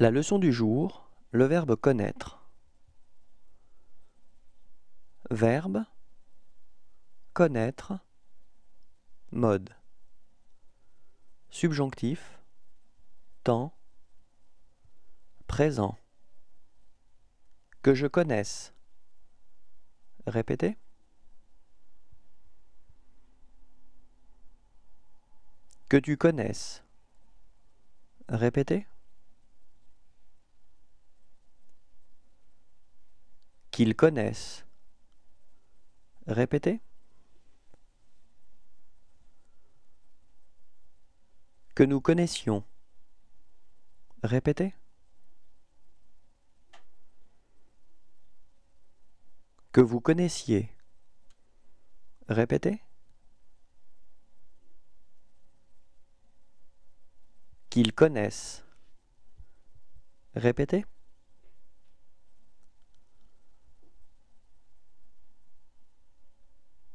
La leçon du jour, le verbe connaître. Verbe connaître mode. Subjonctif temps présent. Que je connaisse. Répétez. Que tu connaisses. Répétez qu'ils connaissent. Répétez. Que nous connaissions. Répétez. Que vous connaissiez. Répétez. Qu'ils connaissent. Répétez